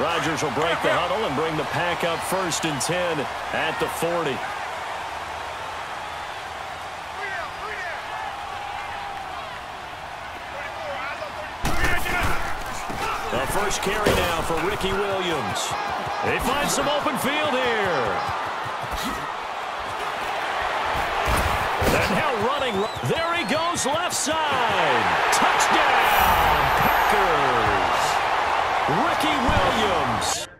Rodgers will break the huddle and bring the pack up first and 10 at the 40. The first carry now for Ricky Williams. They find some open field here. And now running. There he goes left side. Williams.